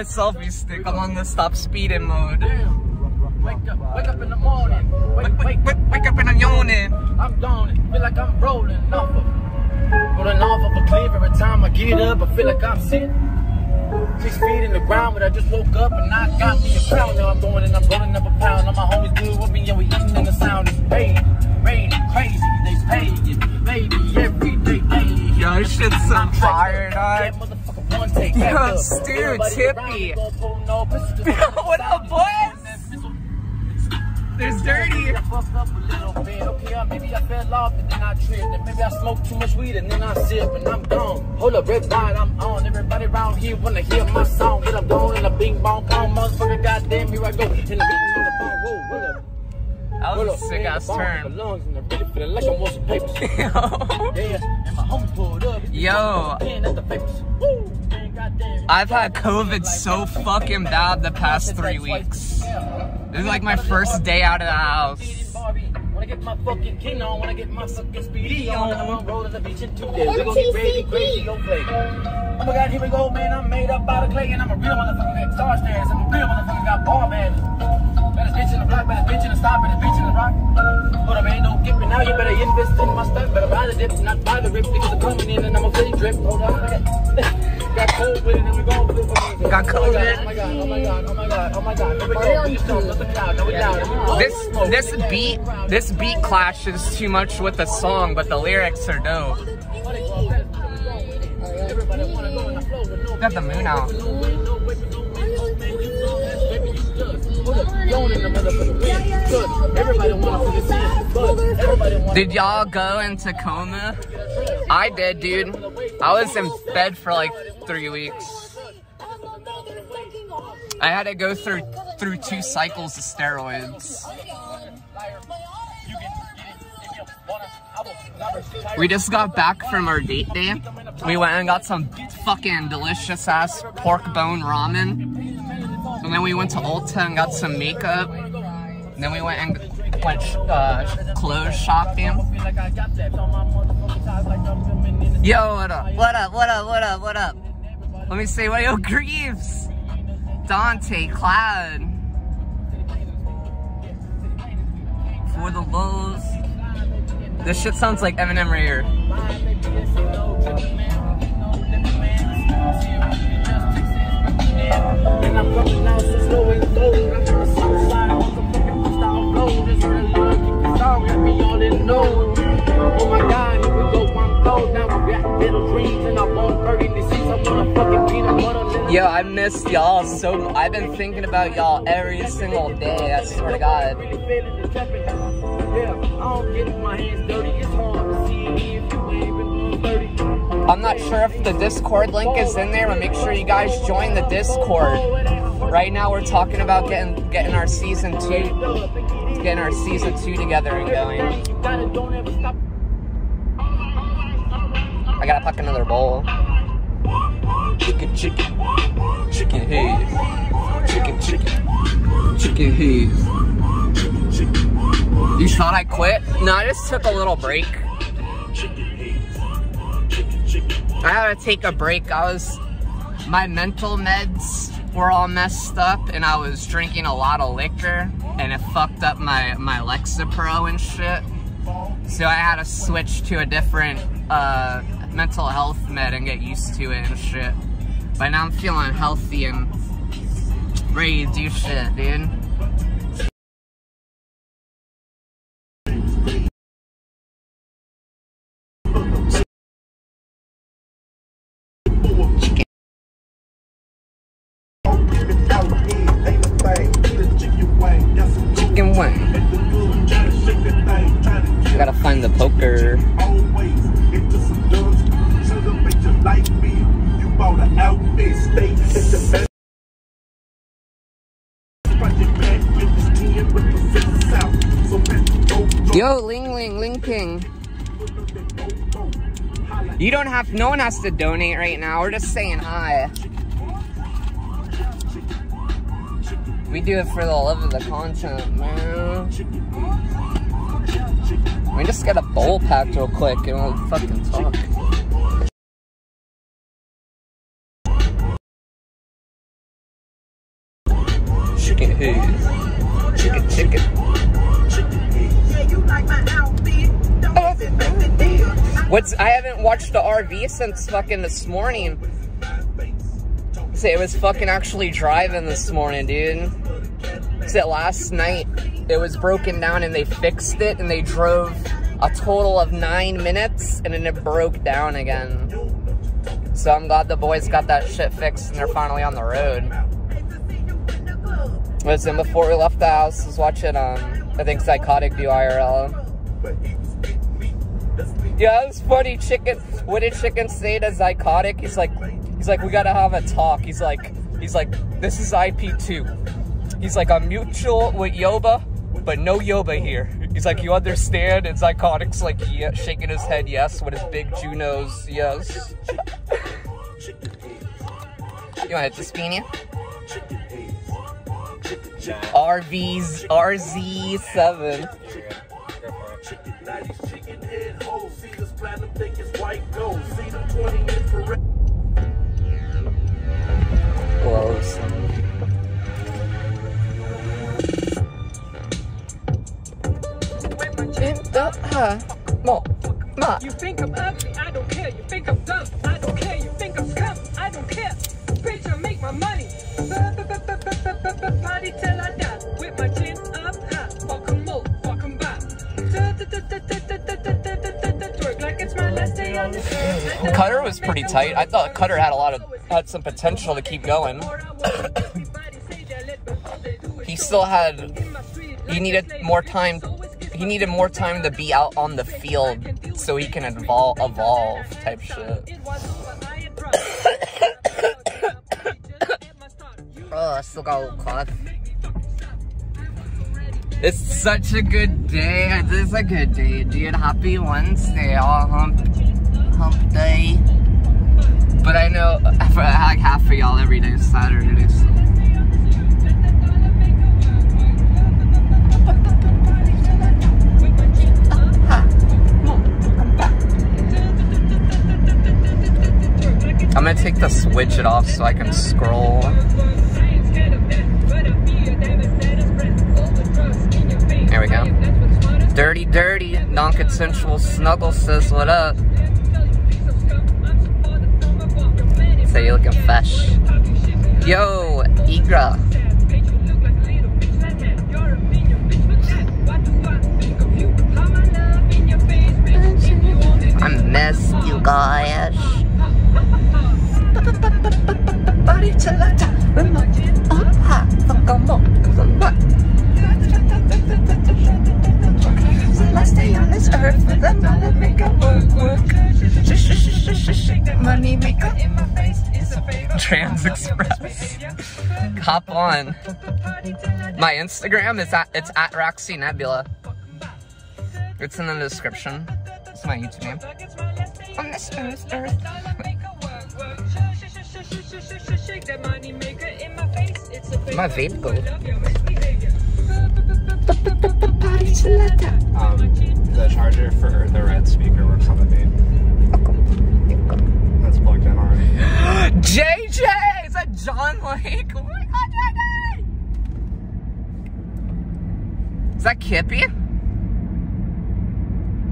my selfie stick. I'm on the stop speeding mode. Wake up, wake up in the morning. Wake, wake, Wake, wake up and I'm yawning. I'm dawning. Feel like I'm rolling off of, rolling off of a cliff every time I get up. I feel like I'm sitting six feet in the ground, but I just woke up and I got me a crown. Now I'm going and I'm rolling up a pound. All my homies good with me, and we eating and the sound is paid, rainy, crazy. They pay it, baby, every day. Ay, Yo, shit's so dog. Motherfucker one take. Yo, back up. Stu, Tippy. around, don't pull. What up, boys? There's dirty. I fucked up a little bit, okay? uh, Maybe I fell off and then I tripped. And maybe I smoked too much weed and then I sip and I'm gone. Hold up, red wine, I'm on. Everybody around here wanna hear my song. Get I'm going in a bing bong call, motherfucker. Goddamn, here I go. And the beating on the phone. Whoa, hold up. That was a sick ass the phone in my turn. lungs and I really feeling like I want some papers. Yo. I've had COVID so fucking bad the past three weeks. This is like my first day out of the house. When I get my fucking king on, when I get my fucking speedy on, I'm on rolling the beach in two days. We gon' get crazy, crazy, go play. Oh my god, here we go, man. I'm made up out of clay, and I'm a real motherfucker got star stairs. I'm a real motherfucker got ball man. Better bitch in the block, better bitch in the stop, better bitch in the rock. Hold up, ain't no gipping now. You better invest in my stuff. Better buy the dip, not buy the rip. Niggas are coming in, and I'm a flea drip. Hold up, got cold with it, and we gon' flip again. Got cold with it. Oh my god, oh my god, oh my god, oh my god. Here we go. We just don't let the crowd, now we down. and we roll. This this beat this beat clashes too much with the song, but the lyrics are dope. Got the moon out. Did y'all go in Tacoma? I did, dude. I was in bed for like three weeks. I had to go through through two cycles of steroids. We just got back from our date day. We went and got some fucking delicious ass pork bone ramen. And then we went to Ulta and got some makeup. And then we went and went uh, clothes shopping. Yo, what up? What up? What up? What up? What up? Let me say, what yo, Greaves? Dante, Cloud. For the lows. This shit sounds like Eminem right here. And I'm coming out and slow. I'm flow. Just for love, keep the song, got me all in know. Oh my god, here we go, one cold. Now we got little dreams and I'm on 30 to see some motherfucking peanut butter. Yo, I missed y'all so. I've been thinking about y'all every single day. I swear to God. Really feeling the trapping. Yeah, I don't get my hands dirty. It's hard to see if you ain't been 30. I'm not sure if the Discord link is in there, but make sure you guys join the Discord. Right now, we're talking about getting getting our season two, getting our season two together and going. I gotta pack another bowl. Chicken, chicken, chicken head, chicken, chicken, chicken head. You thought I quit? No, I just took a little break. I had to take a break. I was, my mental meds were all messed up and I was drinking a lot of liquor and it fucked up my, my Lexapro and shit. So I had to switch to a different uh, mental health med and get used to it and shit. But now I'm feeling healthy and ready to do shit, dude. You don't have, no one has to donate right now. We're just saying hi. We do it for the love of the content, man. We just get a bowl packed real quick and we'll fucking talk. What's I haven't watched the RV since fucking this morning. Say it was fucking actually driving this morning, dude. Said last night it was broken down and they fixed it and they drove a total of nine minutes and then it broke down again. So I'm glad the boys got that shit fixed and they're finally on the road. Listen, before we left the house, I was watching, um, I think Psychotic View IRL. Yeah, it was funny. Chicken, what did Chicken say to Psychotic? He's like, he's like, we gotta have a talk. He's like, he's like, this is IP2. He's like, I'm mutual with Yoba, but no Yoba here. He's like, you understand? And Psychotic's like, yeah, shaking his head yes with his big Junos, yes. you want to spin RV's RZ7. Glows. You think I'm ugly, I don't care. You think I'm dumb, I don't care. You think I'm scum, I don't care. Bitch, I make my money. Party till I die. Cutter was pretty tight. I thought Cutter had a lot of had some potential to keep going. he still had he needed more time he needed more time to be out on the field so he can evolve evolve type shit. oh, I still got a little cough. It's such a good day. This is a good day, dude. Happy Wednesday, all hump hump day. But I know uh, for uh, like half of y'all every day is Saturday. So. I'm gonna take the switch it off so I can scroll. There we go. Dirty, dirty, non-consensual snuggle says what up. Say you're looking fresh. Yo, Igra. I miss you guys. Up up. Let's stay on this earth with another make it work, work. Money maker. Trans Express. Hop on. My Instagram is at it's at Roxy Nebula. It's in the description. It's my YouTube name. On this earth. My vape. Um, the charger for the red speaker works on the vape. That's plugged in already. JJ! Is that John Lake? Oh my god, JJ! Is that Kippy?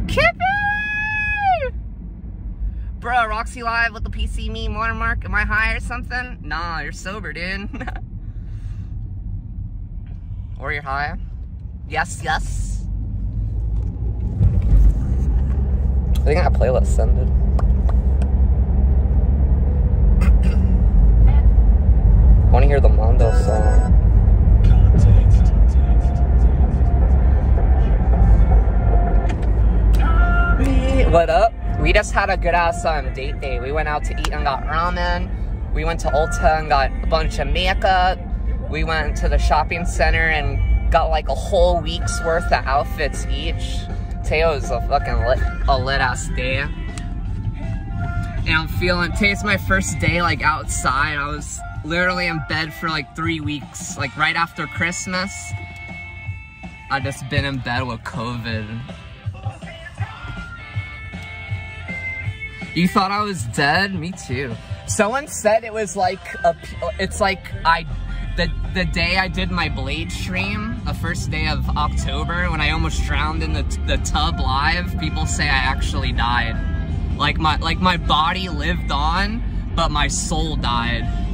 Kippy! Bro, Roxy Live with the PC me watermark. Am I high or something? Nah, you're sober, dude. or you're high. Yes, yes. I think that playlist ended. I want to hear the Mondo song. What up? We just had a good ass um, date day. We went out to eat and got ramen. We went to Ulta and got a bunch of makeup. We went to the shopping center and got like a whole week's worth of outfits each. Teo was a fucking lit, a lit ass day. And I'm feeling, today's my first day like outside. I was literally in bed for like three weeks, like right after Christmas. I just been in bed with COVID. You thought I was dead? Me too. Someone said it was like a, it's like I, the, the day I did my Blade stream, the first day of October, when I almost drowned in the, the tub live, people say I actually died. Like my, like my body lived on, but my soul died.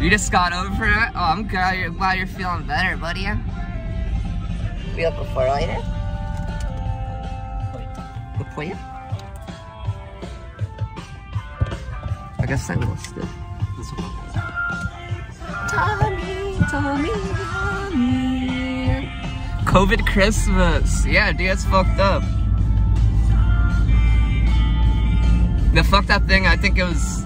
You just got over it? Oh, I'm glad you're, glad you're feeling better, buddy. Up before later? Wait. Wait. I guess I lost it. Tommy, Tommy, Tommy. COVID Christmas. Yeah, dude, it's fucked up. The fucked up thing, I think it was,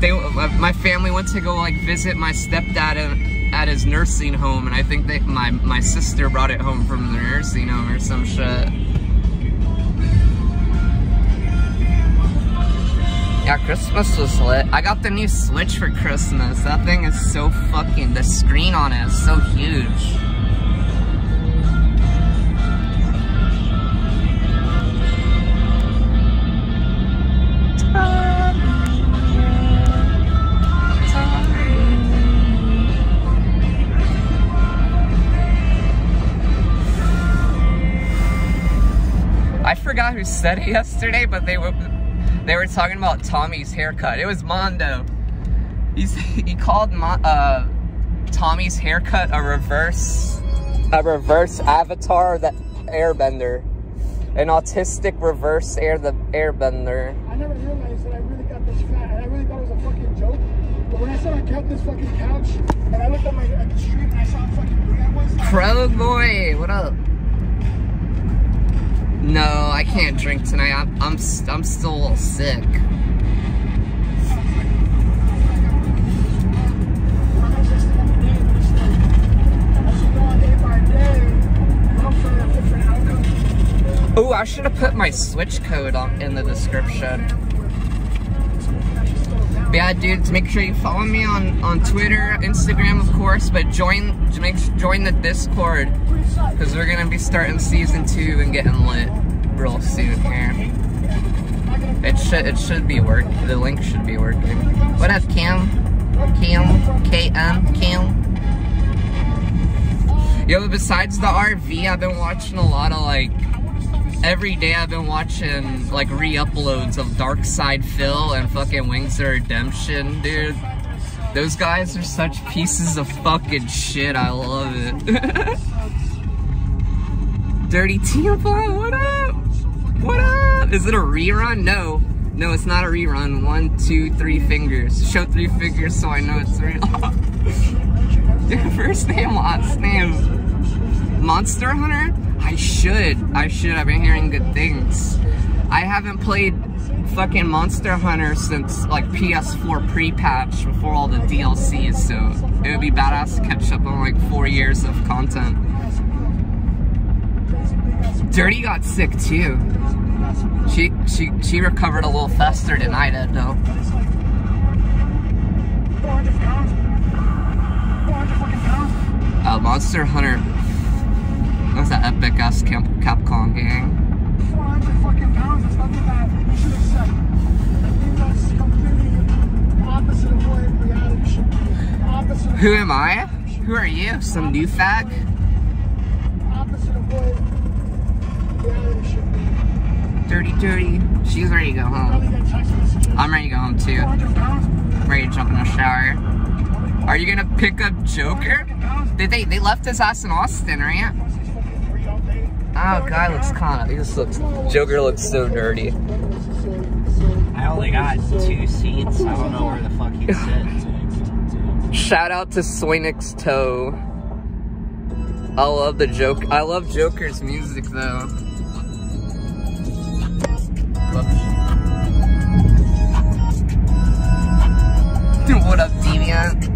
they, my family went to go like visit my stepdad in, at his nursing home, and I think they, my my sister brought it home from the nursing home or some shit. Yeah, Christmas was lit. I got the new Switch for Christmas. That thing is so fucking, the screen on it is so huge. Said it yesterday, but they were they were talking about Tommy's haircut. It was Mondo. He's, he called Mo, uh, Tommy's haircut a reverse, a reverse Avatar the Airbender, an autistic reverse air the Airbender. I never realized that I really got this fat, and I really thought it was a fucking joke. But when I saw I kept this fucking couch, and I looked at my at the street and I saw how fucking big I was. Pro boy, what up? No, I can't drink tonight. I'm I'm, I'm still a little sick. Oh, I should have put my Switch code on, in the description. Yeah, dude, make sure you follow me on, on Twitter, Instagram, of course, but join make, join the Discord because we're gonna be starting season two and getting lit real soon here. It should it should be work. The link should be working. What up, Cam? Cam? K-M? Cam? Yo, besides the RV, I've been watching a lot of like every day I've been watching like re-uploads of Dark Side Phil and fucking Wings of Redemption, dude. Those guys are such pieces of fucking shit. I love it. Dirty Tampa, what up? What up? Is it a rerun? No. No, it's not a rerun. One, two, three fingers. Show three fingers so I know it's real. First name, last name. Monster Hunter? I should. I should. I've been hearing good things. I haven't played fucking Monster Hunter since like PS4 pre-patch before all the DLCs, so it would be badass to catch up on like four years of content. Dirty got sick too. She she she recovered a little faster than I did though. Uh, Monster Hunter. That's an epic ass Cap Capcom game. 400 fucking pounds, that's nothing that you should accept. That's completely opposite of what reality should be. Opposite Who am I? Who are you? Some new fag? opposite of what reality should be. Dirty, dirty. She's ready to go home. get text messages. I'm ready to go home too. 400 pounds. Ready to jump in the shower. Are you gonna pick up Joker? Did they they left his ass in Austin, right? Oh, guy looks kind of. He just looks. Joker looks so dirty. I only got two seats. I don't know where the fuck he sits. Shout out to Soynix Toe. I love the joke. I love Joker's music though. what up, Deviant?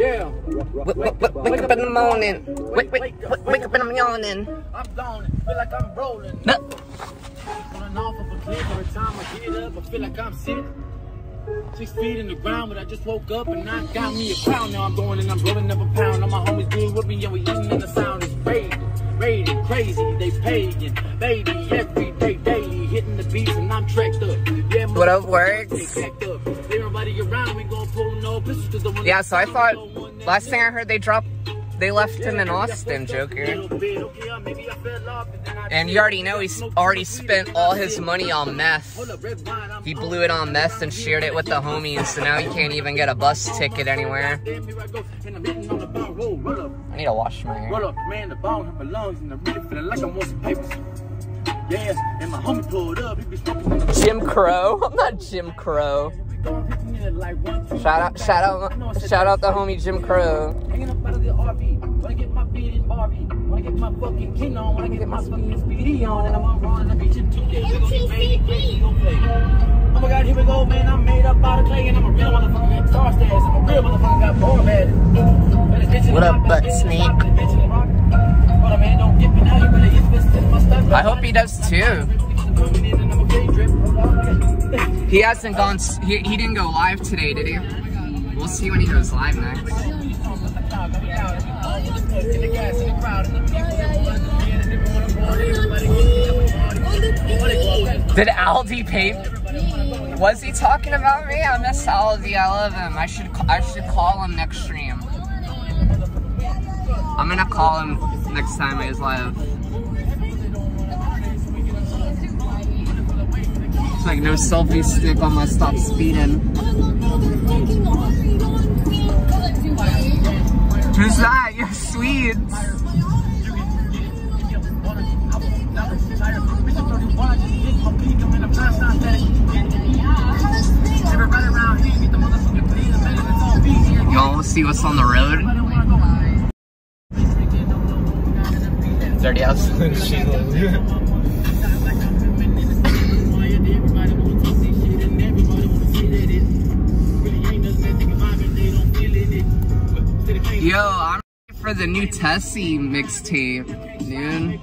Yeah. Wake, wake, wake, wake up in the morning. Wake, wake, wake, wake up in the morning. I'm blown. Feel like I'm rolling. Running off of a cliff every time I get up. I feel like I'm sitting six feet in the ground, but I just woke up and I got me a crown. Now I'm going and I'm rolling up a pound. All my homies good with me and we eating and the sound is raiding, raiding, crazy. They paying, baby, every day, daily, hitting the beats and I'm tracked up. Yeah, What up, works? up. Everybody around me gon' pull no pistols 'cause the one Yeah, so I thought last thing I heard they dropped they left him in Austin, Joker. And you already know he's already spent all his money on meth. He blew it on meth and shared it with the homies, so now he can't even get a bus ticket anywhere. I need to wash my hair. Roll up, man, the bone hurt my lungs, and I'm really feeling like I'm on some papers. Yeah, and my homie pulled up, he be Jim Crow? I'm not Jim Crow. Shout out, shout out, shout out the homie Jim Crow. Hanging up out of the RV, wanna get my beat in Barbie, wanna get my fucking king on, wanna get my fucking speedy on, and I'm on on the beach in two days. We gon' get crazy, crazy, gon' play. Oh my god, here we go, man. I'm made up out of clay, and I'm a real motherfucker. Got star stairs, I'm a real motherfucker. Got four bad. What up, butt snake? But a man don't get me now, you better get this in my stuff. I hope he does too. He hasn't gone. He, he didn't go live today, did he? We'll see when he goes live next. Did Aldi pay? Was he talking about me? I miss Aldi. I love him. I should I should call him next stream. I'm gonna call him next time he's live. Like no selfie stick on my stop speeding. Who's that? You're sweet. Y'all see what's on the road? Dirty. Yo, the new Tessie mixtape, dude.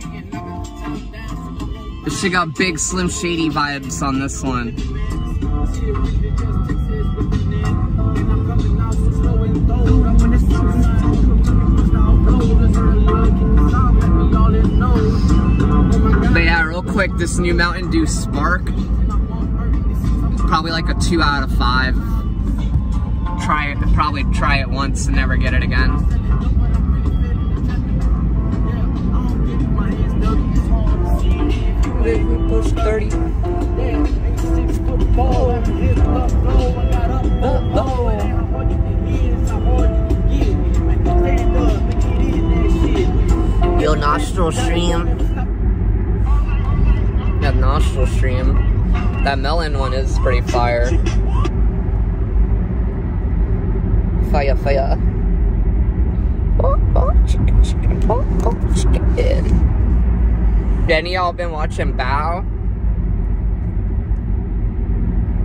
This shit got big Slim Shady vibes on this one. But yeah, real quick, this new Mountain Dew Spark. Probably like a two out of five. Try it, probably try it once and never get it again. Push 30. Yo, nostril stream. Yeah, nostril stream. That melon one is pretty fire. Fire, fire. Oh, oh, chicken, chicken, oh, oh, chicken. Any y'all been watching Bow?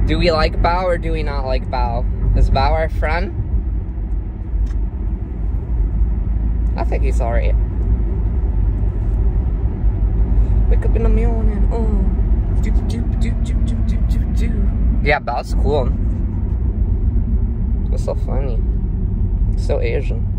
Do we like Bow or do we not like Bow? Is Bow our friend? I think he's alright. Wake up in the morning, oh. Do, do, do, do, do, do, do, do. Yeah, Bow's cool. It's so funny. So Asian.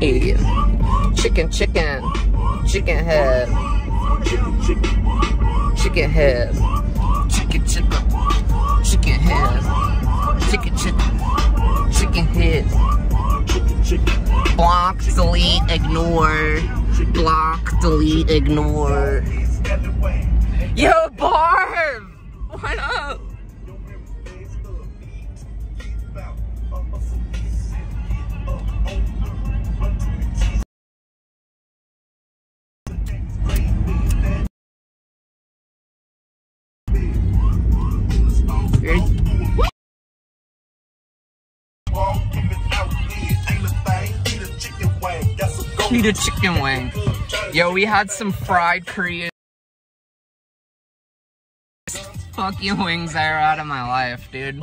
Chicken egg. Chicken, chicken. Chicken head. Chicken head. Chicken, chicken. Chicken head. Chicken, chicken. Chicken head. Block, delete, ignore. Block, delete, ignore. Yo, Barb! What up? A chicken wing. Yo, we had some fried Korean fucking wings that are out of my life, dude.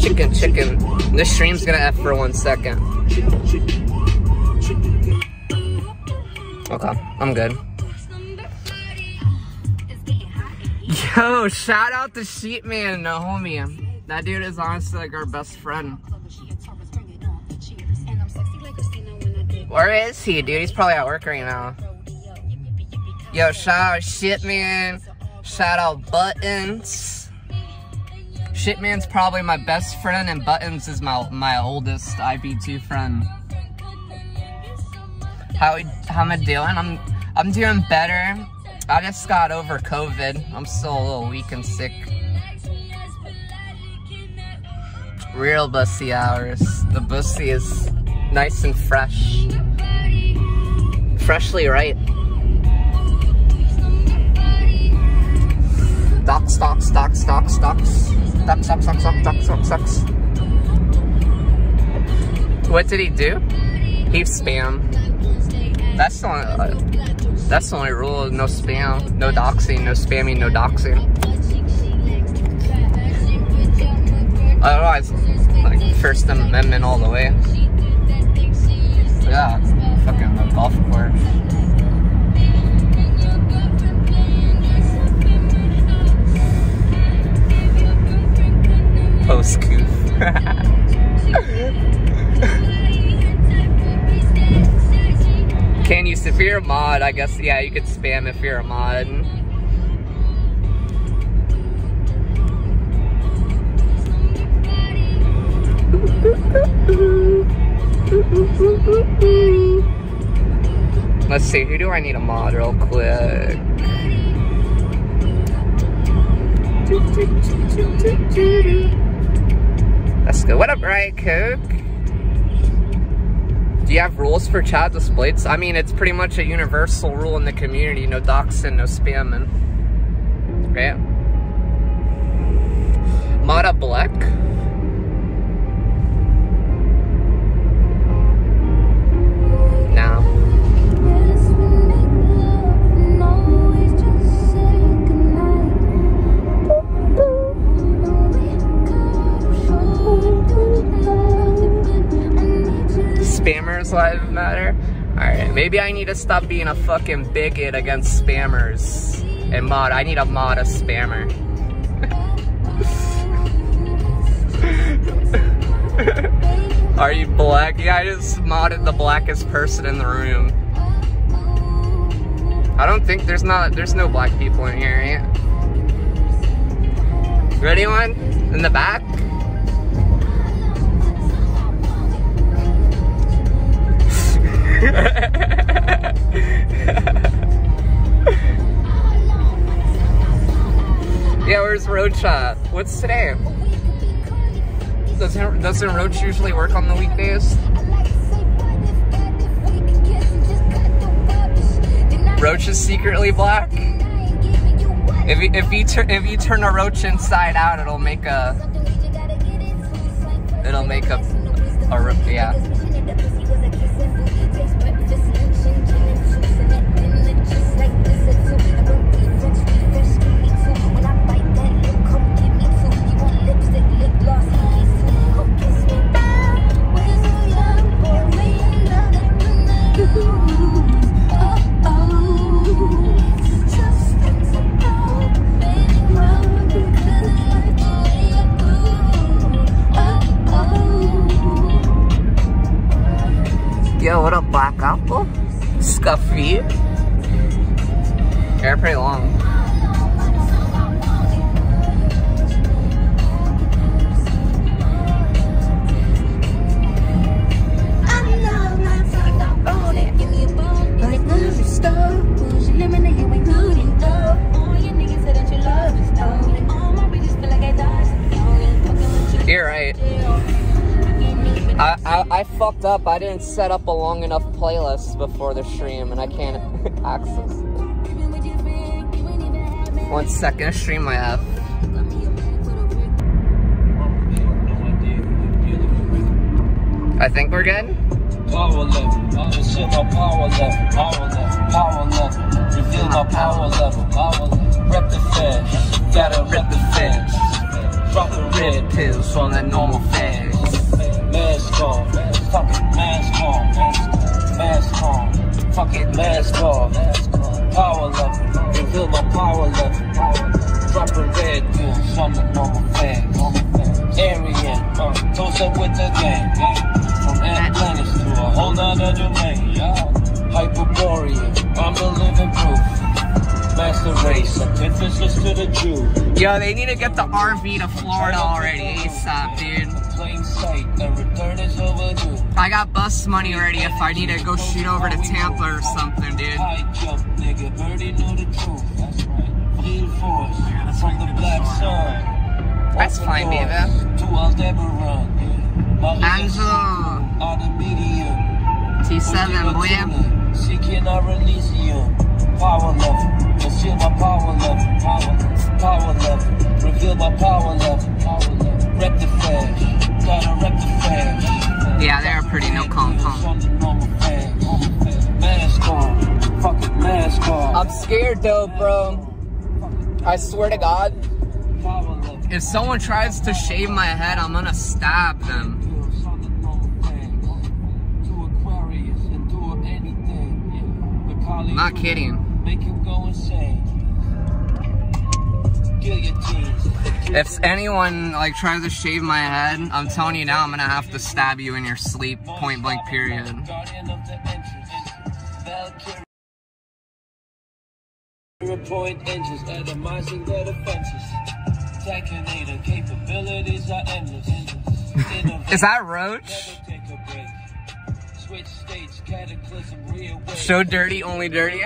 Chicken, chicken. This stream's gonna F for one second. Okay, I'm good. Yo, shout out to Sheepman, no homie. That dude is honestly like our best friend. Where is he, dude? He's probably at work right now. Yo, shout out Shitman. Shout out Buttons. Shitman's probably my best friend, and Buttons is my my oldest IP2 friend. How how am I doing? I'm I'm doing better. I just got over COVID. I'm still a little weak and sick. Real bussy hours. The bussy is nice and fresh. Freshly right. Doc, stocks, stocks, stocks, stocks. Doc, stocks, stocks, stocks, stocks, stocks, stocks. What did he do? He spam. That's the only, uh, that's the only rule. No spam, no doxing, no spamming, no doxing. Otherwise, like First Amendment all the way. Yeah, fucking the golf course. Post Can you, if you're a mod, I guess, yeah, you could spam if you're a mod. Let's see, who do I need a mod real quick? Let's go. What up, Riot Coke? Do you have rules for chat displays? I mean, it's pretty much a universal rule in the community. No doxing, no spamming. Right? Mata Black? Spammers live matter? Alright, maybe I need to stop being a fucking bigot against spammers. And mod, I need a mod a spammer. Are you black? Yeah, I just modded the blackest person in the room. I don't think there's not there's no black people in here, right? Ready one? In the back? yeah, where's Roach at? What's today? Doesn't doesn't Roach usually work on the weekdays? Roach is secretly black. If you, if you turn if you turn a roach inside out, it'll make a it'll make a a yeah. Scuffy. Hair pretty long. I didn't set up a long enough playlist before the stream, and I can't access. One second, stream I have. I think we're good. Power level, conceal my power level, power level, power level, reveal my power level, power level, rep the fed, gotta rep the fed, drop the red pills on that normal fed. Mask mask on, mask on, fuck it, mask on, power level, reveal my power level, drop the red pills on the normal Master race, antithesis to the Jew. Yo, they need to get the RV to Florida already, ASAP, dude. Plain sight, the return is overdue. I got bus money already if I need to go shoot over to Tampa or something, dude. High jump, nigga, birdie know the truth. That's right. Lead force from the black sun. That's fine, baby. Two hours never run. Angelo. On the medium. T7, boy. Seeking our Elysium. Power level. My power level. Power, power level. Reveal my power level. Power level. Rep the flash. Gotta rep the flash. Yeah, they're pretty no compound. Mask on. Fuck mask on. I'm scared though, bro. I swear to God, if someone tries to shave my head, I'm gonna stab them. Not kidding. Make him go insane. If anyone like tries to shave my head, I'm telling you now, I'm gonna have to stab you in your sleep, point blank period. Guardian of the entrance. Valkyrie. Point engines, atomizing their defenses. Capabilities are endless. Is that Roach? So dirty, only dirty.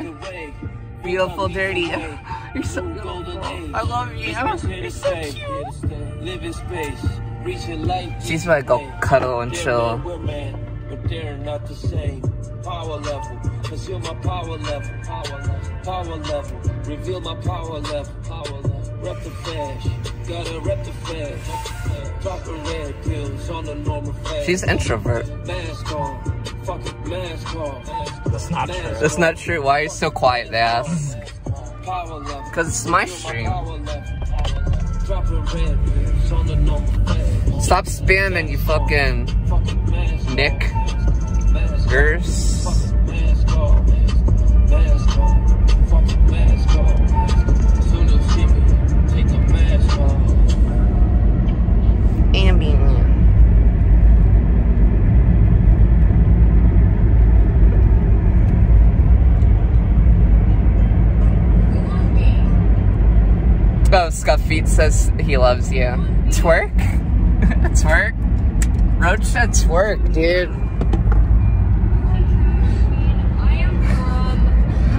Beautiful dirty. You're so Golden beautiful. I love you. You're so cute. Live in space, reaching light. She's about to go cuddle and chill. man, we're man, but they're not the same. Power level, conceal my power level. Power level, power level, reveal my power level. Power level, rep the flash, gotta rep the flash. Dropping red pills on the normal flash. She's introvert. Mask on, fuck it, mask on. That's not true. That's not true. Why are you so quiet, they ask? Power level. 'Cause it's my stream. power level. Dropping red pills on the normal flash. Stop spamming, you fucking Fucking mask. Nick. Mask on. Gers. Oh, Scuffeet says he loves you. Twerk? twerk? Roach said twerk, dude.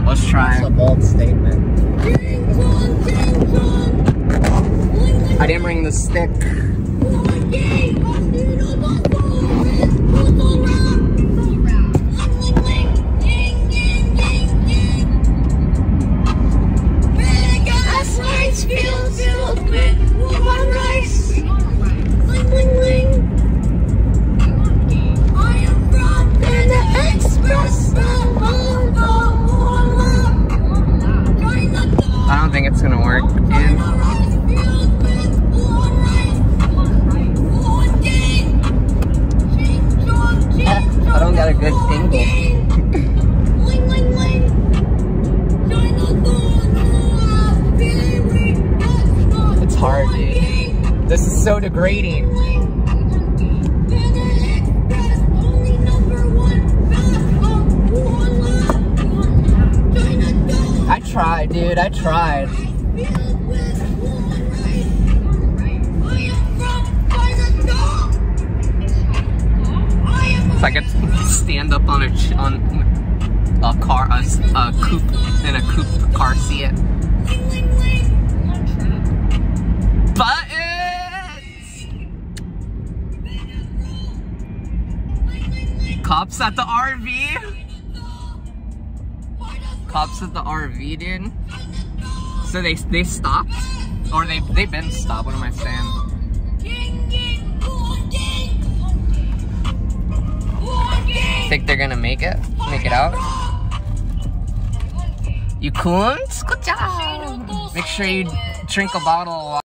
Let's try. It's a bold statement. I didn't bring the stick. They they stopped, or they they've been stopped. What am I saying? Think they're gonna make it? Make it out? You coons? Good job. Make sure you drink a bottle of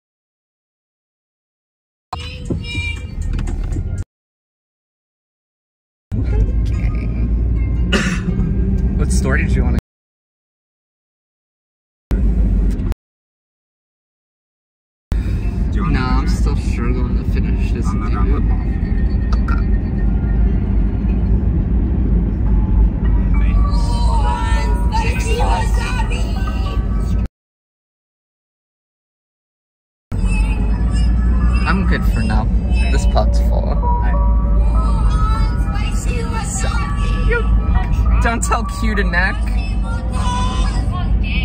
to neck.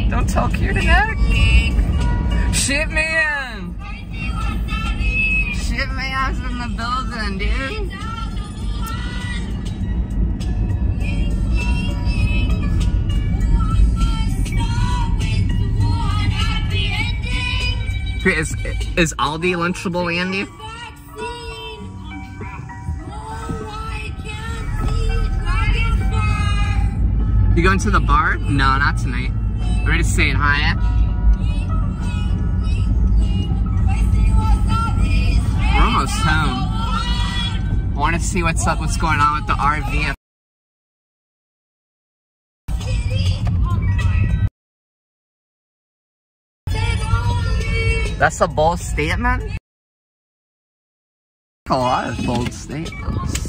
Don't tell to neck. Shit man. Shit man's in the building, dude. Is, is Aldi lunchable, Andy? You going to the bar? No, not tonight. We're just saying hi. Eh? We're almost home. I want to see what's up, what's going on with the RV. That's a bold statement? A lot of bold statements.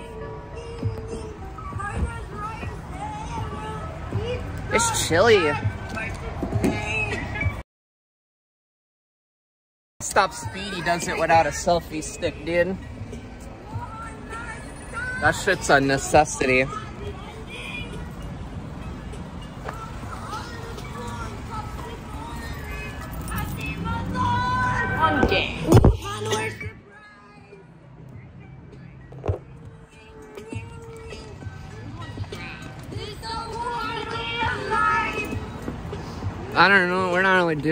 It's chilly. Stop Speedy does it without a selfie stick, dude. That shit's a necessity.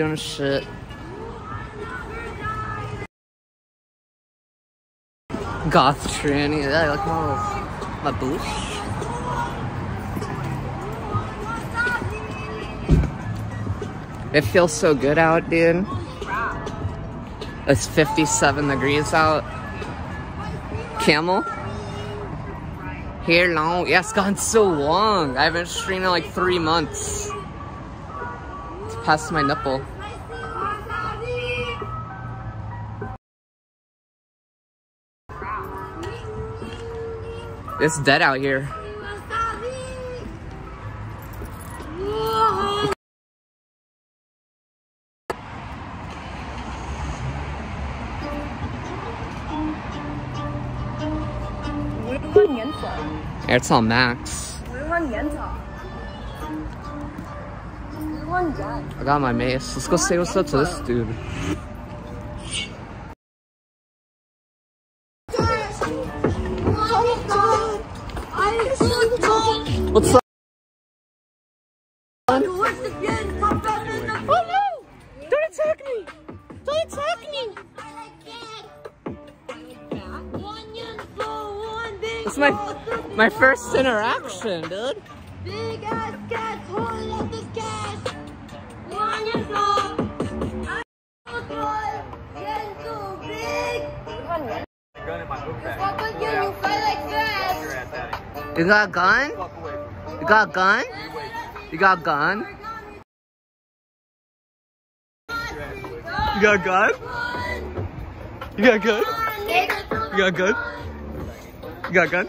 Really shit. Goth tranny, yeah, like my, my boots. It feels so good out, dude. It's 57 degrees out. Camel? Here long. Yeah, it's gone so long. I haven't streamed in like three months. It's past my nipple. It's dead out here. It's on max. I got my mace. Let's go say what's up to this dude. What's up? Oh no! Don't attack me! Don't attack me! It's my my first interaction, dude. Big ass cat, hold up the cat. You got a gun? You got a gun? You got a gun? You got a gun? You got a gun? You got a gun? You got a gun?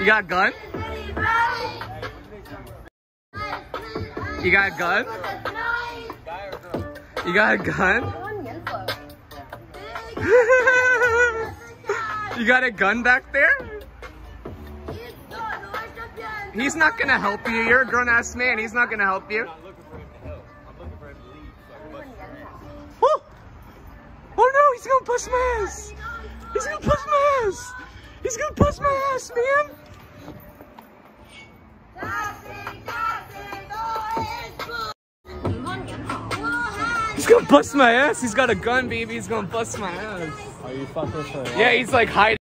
You got a gun? You got a gun? You got a gun? you got a gun back there? He's not gonna help you. You're a grown ass man. He's not gonna help you. Oh! Oh no, he's gonna bust my ass! He's gonna bust my ass! He's gonna bust my ass, man! He's gonna bust my ass. He's got a gun, baby. He's gonna bust my ass. Are you fucking for Yeah, he's like hiding.